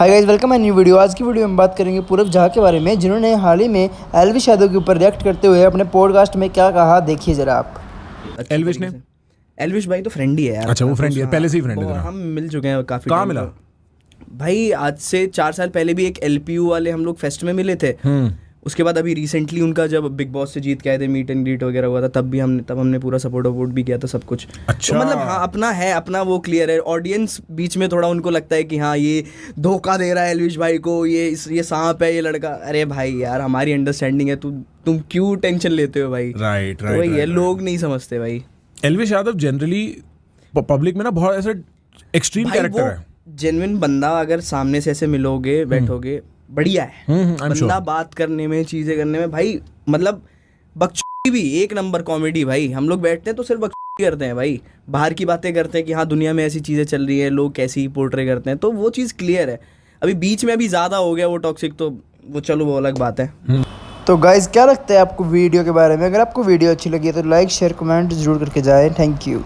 हाय guys welcome है new video आज की वीडियो में बात करेंगे पूरब झा के बारे में जिन्होंने हाल ही में एलविश यादव के ऊपर रिएक्ट करते हुए अपने पॉडकास्ट में क्या कहा देखिए जरा आप। एलविश ने? एलविश भाई तो फ्रेंड ही है यार। अच्छा, वो फ्रेंड है, पहले से ही फ्रेंड है हम मिल चुके हैं काफ़ी कहाँ मिला? भाई आज से चार साल पहले भी एक एलपीयू वाले हम लोग फेस्ट में मिले थे। हम्म। उसके बाद अभी रिसेंटली उनका जब बिग बॉस से जीत के आए थे मीट एंड ग्रीट वगैरह हुआ था तब भी हमने तब हमने पूरा सपोर्ट वपोर्ट भी किया था सब कुछ। अच्छा। तो मतलब हाँ अपना है अपना वो क्लियर है। ऑडियंस बीच में थोड़ा उनको लगता है कि हाँ ये धोखा दे रहा है एलविश भाई को ये ये सांप है ये लड़का। अरे भाई यार हमारी अंडरस्टैंडिंग है तू तुम क्यों टेंशन लेते हो भाई? राइट तो वही राइट है लोग नहीं समझते भाई। एल्विश यादव जनरली पब्लिक में ना बहुत ऐसा एक्सट्रीम कैरेक्टर है। जेन्युइन बंदा अगर सामने से ऐसे मिलोगे बैठोगे बढ़िया है। हम्म, हम्म, बंदा sure. बात करने में चीज़ें करने में भाई मतलब बकचोदी भी एक नंबर कॉमेडी भाई। हम लोग बैठते हैं तो सिर्फ़ बकचोदी करते हैं भाई। बाहर की बातें करते हैं कि हाँ दुनिया में ऐसी चीज़ें चल रही है लोग कैसी पोर्ट्रे करते हैं तो वो चीज़ क्लियर है। अभी बीच में अभी ज़्यादा हो गया वो टॉक्सिक तो वो चलो वो अलग बात है। तो गाइज़ क्या लगता है आपको वीडियो के बारे में? अगर आपको वीडियो अच्छी लगी है तो लाइक शेयर कमेंट ज़रूर करके जाएँ। Thank you